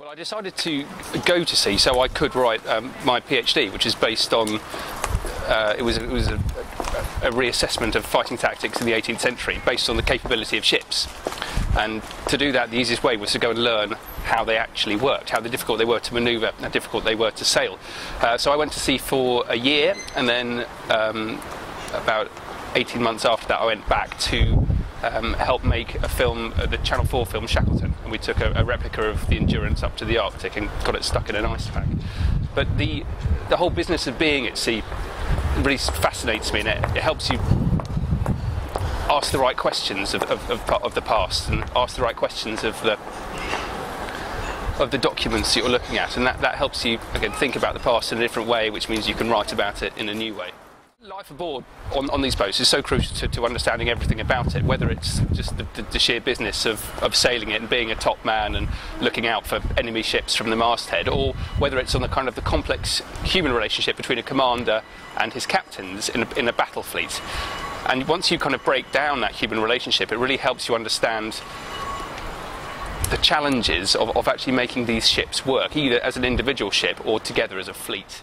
Well, I decided to go to sea so I could write um, my PhD, which is based on uh, it was it was a, a, reassessment of fighting tactics in the 18th century based on the capability of ships. And to do that, the easiest way was to go and learn how they actually worked, how difficult they were to manoeuvre, how difficult they were to sail. Uh, so I went to sea for a year, and then um, about 18 months after that, I went back to um, helped make a film, uh, the Channel 4 film Shackleton. And we took a, a, replica of the Endurance up to the Arctic and got it stuck in an ice pack. But the, the whole business of being at sea really fascinates me and it, it helps you ask the right questions of, of, of, of, the past and ask the right questions of the of the documents that you're looking at and that, that helps you again think about the past in a different way which means you can write about it in a new way. Life aboard on, on these boats is so crucial to, to understanding everything about it, whether it's just the, the, the, sheer business of, of sailing it and being a top man and looking out for enemy ships from the masthead, or whether it's on the kind of the complex human relationship between a commander and his captains in a, in a battle fleet. And once you kind of break down that human relationship, it really helps you understand the challenges of, of actually making these ships work, either as an individual ship or together as a fleet.